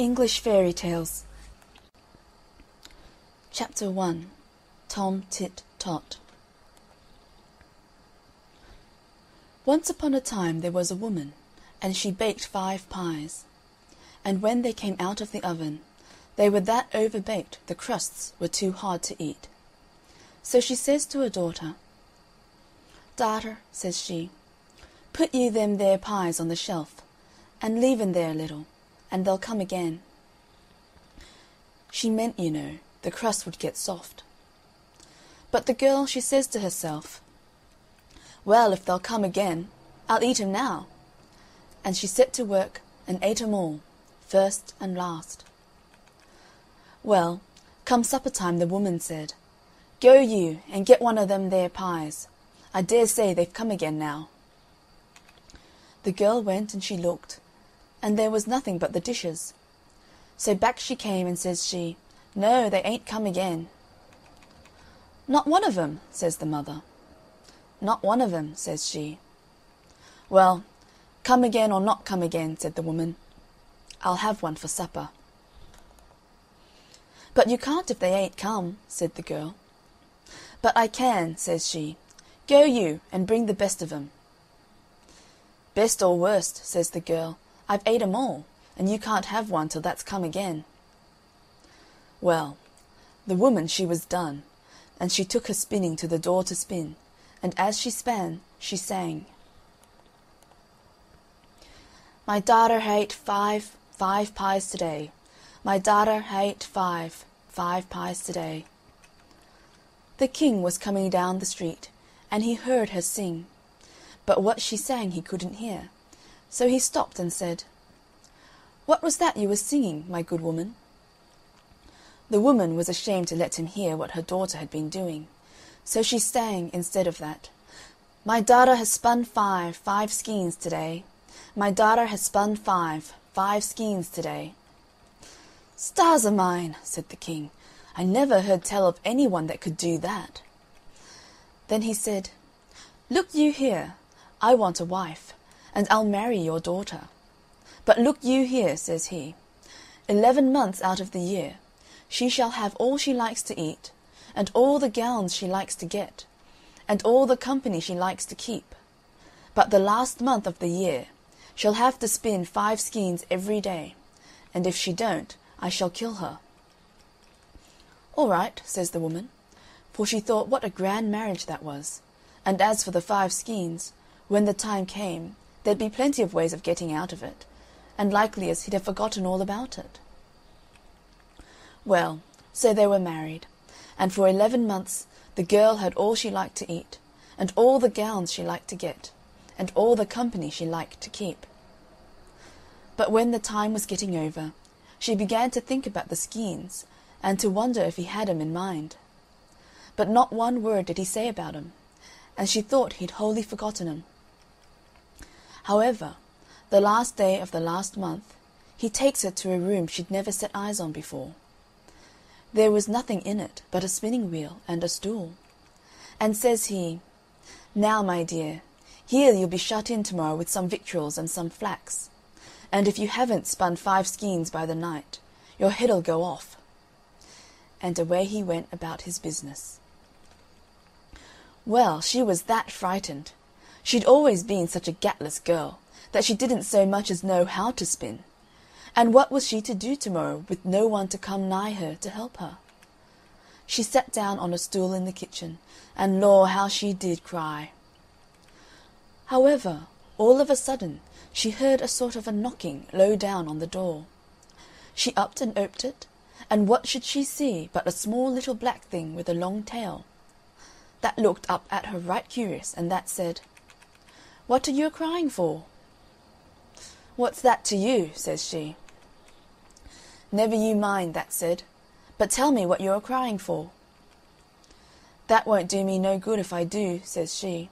English Fairy Tales Chapter 1 Tom Tit Tot Once upon a time there was a woman, and she baked five pies. And when they came out of the oven, they were that over baked the crusts were too hard to eat. So she says to her daughter, "Darter," says she, "put you them there pies on the shelf, and leave 'en there a little, and they'll come again." She meant, you know, the crust would get soft. But the girl she says to herself, "Well, if they'll come again, I'll eat 'em now." And she set to work and ate 'em all, first and last. Well, come supper time the woman said, "Go you and get one o' them there pies. I dare say they've come again now." The girl went and she looked, and there was nothing but the dishes. So back she came, and says she, "No, they ain't come again." "Not one of 'em?" says the mother. "Not one of 'em," says she. "Well, come again or not come again," said the woman, "I'll have one for supper." "But you can't if they ain't come," said the girl. "But I can," says she. "Go you, and bring the best of 'em." "Best or worst," says the girl, "I've ate 'em all, and you can't have one till that's come again." Well, the woman she was done, and she took her spinning to the door to spin, and as she span she sang My ha ate five, five pies to day, My ha ate five, five pies to day. The king was coming down the street, and he heard her sing, but what she sang he couldn't hear, so he stopped and said "What was that you were singing, my good woman?" The woman was ashamed to let him hear what her daughter had been doing, so she sang, instead of that, "My darter has spun five, five skeins to day. My darter has spun five, five skeins to day." "Stars o' mine!" said the king, "I never heard tell of any one that could do that." Then he said, "Look you here, I want a wife, and I'll marry your daughter. But look you here," says he, "eleven months out of the year she shall have all she likes to eat, and all the gowns she likes to get, and all the company she likes to keep; but the last month of the year she'll have to spin five skeins every day, and if she don't I shall kill her." "All right," says the woman, for she thought what a grand marriage that was, and as for the five skeins, when the time came there'd be plenty of ways of getting out of it, and likely as he'd have forgotten all about it. Well, so they were married, and for eleven months the girl had all she liked to eat, and all the gowns she liked to get, and all the company she liked to keep. But when the time was getting over, she began to think about the skeins, and to wonder if he had 'em in mind. But not one word did he say about 'em, and she thought he'd wholly forgotten 'em. However, the last day of the last month, he takes her to a room she'd never set eyes on before. There was nothing in it but a spinning wheel and a stool. And says he, "Now, my dear, here you'll be shut in to morrow with some victuals and some flax, and if you haven't spun five skeins by the night, your head'll go off." And away he went about his business. Well, she was that frightened! She'd always been such a gatless girl that she didn't so much as know how to spin and what was she to do to morrow with no one to come nigh her to help her? She sat down on a stool in the kitchen, and lor, how she did cry! However, all of a sudden she heard a sort of a knocking low down on the door. She upped and oped it, and what should she see but a small little black thing with a long tail. That looked up at her right curious, and that said, "What are you a crying for?" "What's that to you?" says she. "Never you mind," that said, "but tell me what you're a crying for." "That won't do me no good if I do," says she.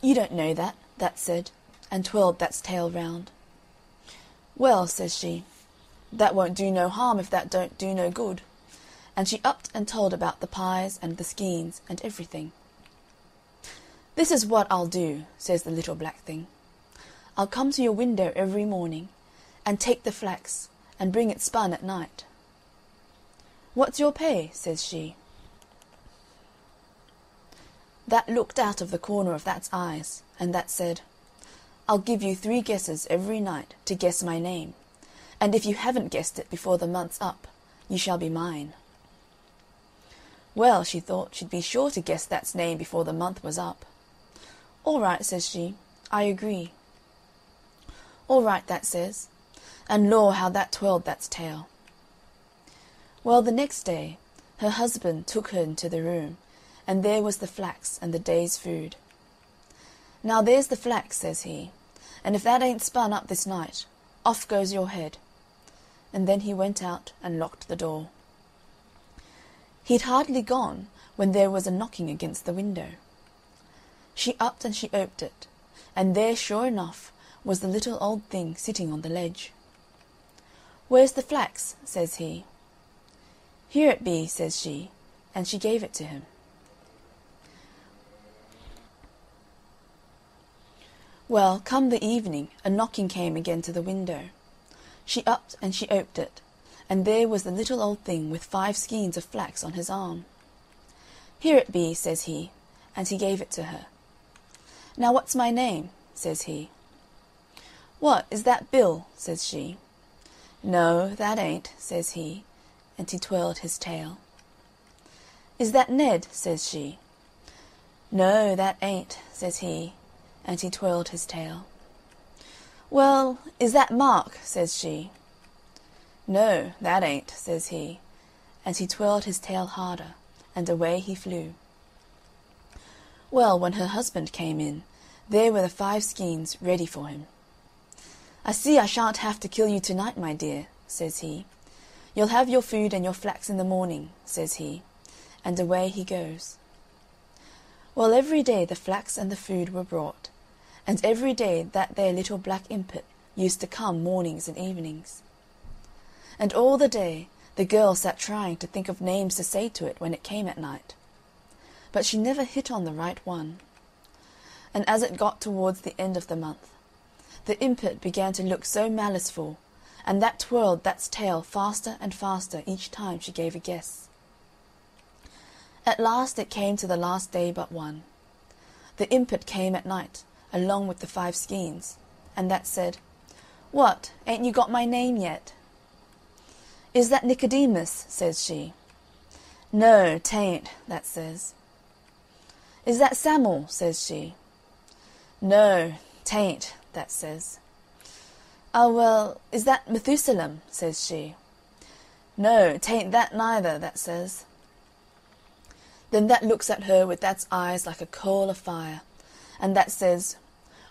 "You don't know that," that said, and twirled that's tail round. "Well," says she, "that won't do no harm if that don't do no good," and she upped and told about the pies and the skeins and everything. "This is what I'll do," says the little black thing. I'll come to your window every morning, and take the flax, and bring it spun at night. "What's your pay?" says she. That looked out of the corner of That's eyes, and That said, "I'll give you three guesses every night to guess my name, and if you haven't guessed it before the month's up, you shall be mine." Well, she thought she'd be sure to guess That's name before the month was up. "All right," says she, "I agree." "All right," That says, and lor, how that twirled That's tail. Well, the next day her husband took her into the room and there was the flax and the day's food. "Now there's the flax," says he, "and if that ain't spun up this night, off goes your head." And then he went out and locked the door. He'd hardly gone when there was a knocking against the window. She upped and she oped it, and there sure enough was the little old thing sitting on the ledge. "Where's the flax?" says he. "Here it be," says she, and she gave it to him. Well, come the evening a knocking came again to the window. She upped and she oped it, and there was the little old thing with five skeins of flax on his arm. "Here it be," says he, and he gave it to her. "Now what's my name?" says he. "What, is that Bill?" says she. "No, that ain't," says he, and he twirled his tail. "Is that Ned?" says she. "No, that ain't," says he and he twirled his tail. "Well, is that Mark?" says she. "No, that ain't," says he, and he twirled his tail harder, and away he flew. Well, when her husband came in, there were the five skeins ready for him. "I see I shan't have to kill you to night, my dear," says he. "You'll have your food and your flax in the morning," says he, and away he goes. Well, every day the flax and the food were brought, and every day that there little black impet used to come mornings and evenings. And all the day the girl sat trying to think of names to say to it when it came at night. But she never hit on the right one. And as it got towards the end of the month, the impet began to look so maliceful, and that twirled that's tail faster and faster each time she gave a guess. At last it came to the last day but one. The impet came at night along with the five skeins, and that said, "What, ain't you got my name yet?" "Is that Nicodemus?" says she. No, tain't, that says. "Is that Sam'l?" says she. "No, t'ain't," that says. "Ah, well, is that Methusalem?" says she. "No, t'ain't that neither," that says. Then that looks at her with that's eyes like a coal of fire, and that says,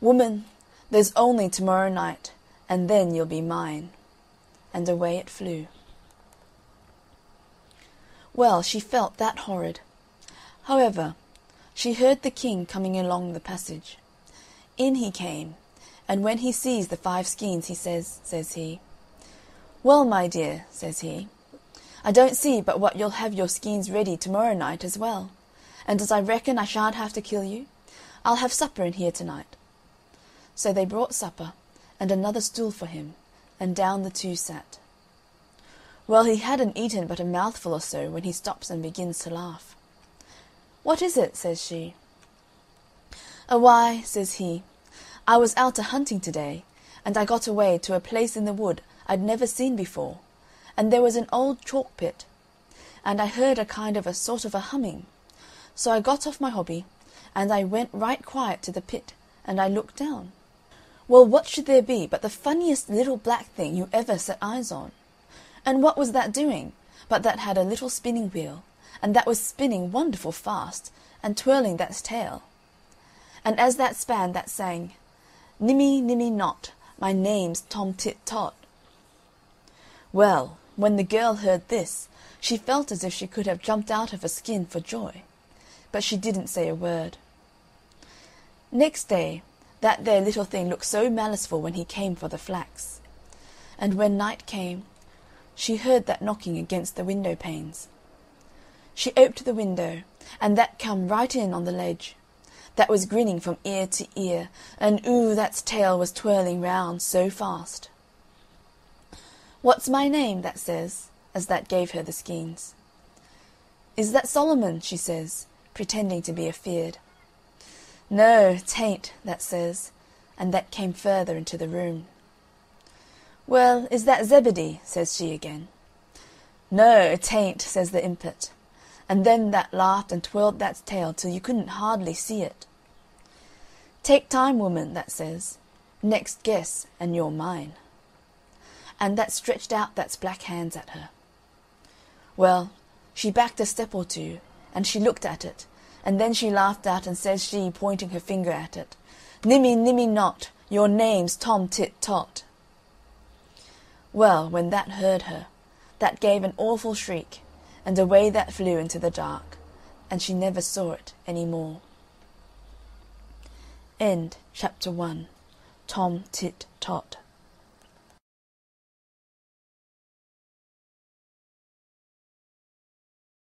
"Woman, there's only to morrow night, and then you'll be mine." And away it flew. Well, she felt that horrid. However, she heard the King coming along the passage. In he came, and when he sees the five skeins he says, says he, "Well, my dear," says he, "I don't see but what you'll have your skeins ready to morrow night as well, and as I reckon I shan't have to kill you, I'll have supper in here to night. So they brought supper, and another stool for him, and down the two sat. Well, he hadn't eaten but a mouthful or so when he stops and begins to laugh. "What is it?" says she. "A why," says he, "I was out a hunting to day, and I got away to a place in the wood I'd never seen before, and there was an old chalk pit, and I heard a kind of a sort of a humming, so I got off my hobby, and I went right quiet to the pit, and I looked down. Well, what should there be but the funniest little black thing you ever set eyes on. And what was that doing, but that had a little spinning wheel, and that was spinning wonderful fast, and twirling that's tail. And as that span that sang, "Nimmy, nimmy not, my name's Tom Tit Tot." Well, when the girl heard this, she felt as if she could have jumped out of her skin for joy, but she didn't say a word. Next day that there little thing looked so maliceful when he came for the flax. And when night came, she heard that knocking against the window panes. She oped the window, and that come right in on the ledge. That was grinning from ear to ear, and ooh, that's tail was twirling round so fast. "What's my name?" that says, as that gave her the skeins. "Is that Solomon?" she says, pretending to be afeard. "No, tain't," that says, and that came further into the room. "Well, is that Zebedee?" says she again. "No, tain't," says the impet, and then that laughed and twirled that's tail till you couldn't hardly see it. "Take time, woman," that says, "next guess and you're mine." And that stretched out that's black hands at her. Well, she backed a step or two, and she looked at it, and then she laughed out and says she, pointing her finger at it, "Nimmy nimmy not, your name's Tom Tit Tot." Well, when that heard her, that gave an awful shriek, and away that flew into the dark, and she never saw it any more. End chapter one. Tom Tit Tot.